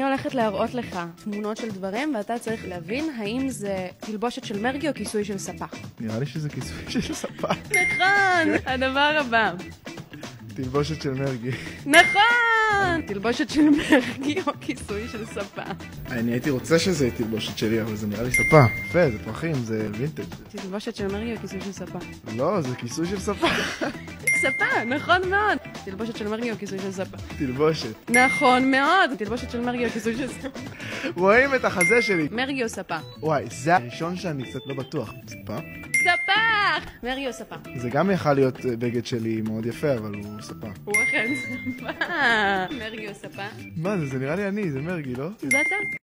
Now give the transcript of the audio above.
אני הולכת להראות לך תמונות של דברים, ואתה צריך להבין האם זה תלבושת של מרגי או כיסוי של ספה. נראה לי שזה כיסוי של ספה. נכון! הדבר הבא. תלבושת של מרגי. נכון! תלבושת של מרגי או כיסוי של ספה. אני הייתי רוצה שזה יהיה תלבושת שלי, אבל זה נראה לי ספה. יפה, זה פרחים, זה וינטג'. תלבושת של מרגי או כיסוי של ספה? לא, זה כיסוי של ספה. ספה, נכון מאוד. תלבושת של מרגי או כיסוי של ספה? תלבושת. נכון מאוד. תלבושת של מרגי או כיסוי של ספה? רואים את החזה שלי. מרגי או ספה? וואי, זה הראשון שאני קצת לא בטוח. ספה? ספה! מרגי או ספה? זה גם יכל להיות אה, בגד שלי מאוד יפה, אבל הוא ספה. הוא אכן ספה. מרגי או ספה? מה זה, זה נראה לי אני, זה מרגי, לא? זה אתה?